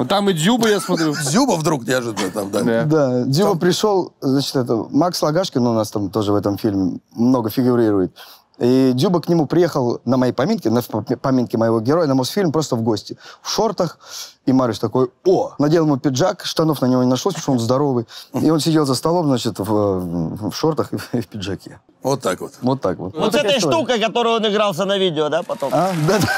Ну, там и Дзюба, я смотрю. Дзюба вдруг неожиданно там, да? Да. Дзюба пришел, значит, это, Макс Лагашкин у нас там тоже в этом фильме много фигурирует. И Дюба к нему приехал на моей поминке, на поминке моего героя, на Мосфильм, просто в гости. В шортах. И Марюш такой, о! Надел ему пиджак, штанов на него не нашлось, потому что он здоровый. И он сидел за столом, значит, в, в шортах и в, и в пиджаке. Вот так вот. Вот так вот. Вот с этой история. штукой, которую он игрался на видео, да, потом? А, да, да.